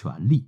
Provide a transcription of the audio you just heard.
权利。